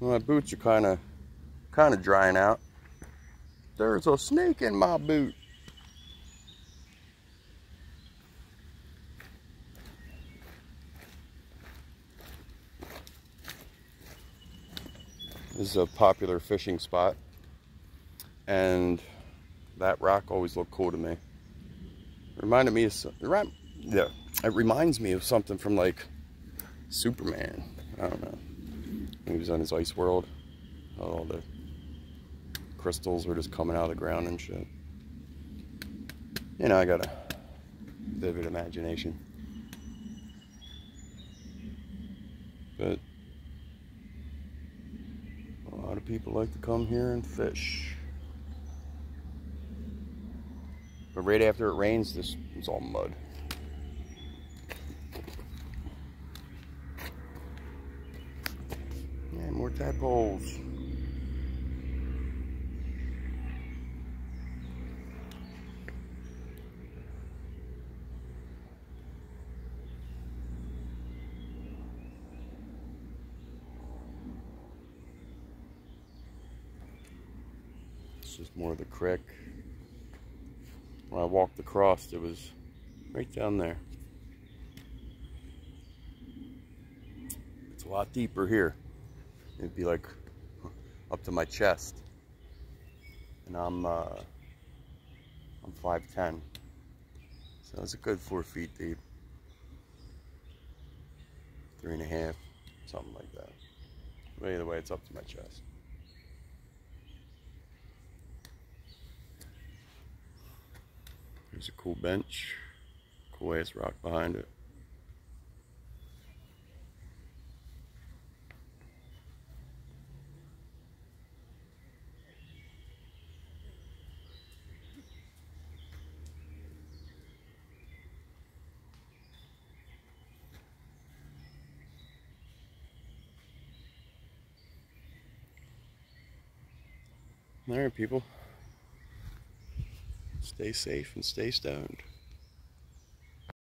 My boots are kind of, kind of drying out. There's a snake in my boot. This is a popular fishing spot. And that rock always looked cool to me. Reminded me of, yeah, it reminds me of something from like Superman. I don't know. He was on his ice world. All the crystals were just coming out of the ground and shit. You know, I got a vivid imagination. But a lot of people like to come here and fish. But right after it rains, this is all mud. Yeah, more tadpoles. This is more of the creek. When I walked across, it was right down there. It's a lot deeper here. It'd be like up to my chest. And I'm uh, I'm 5'10". So it's a good four feet deep. Three and a half, something like that. But either way, it's up to my chest. There's a cool bench, cool ass rock behind it. All right, people. Stay safe and stay stoned.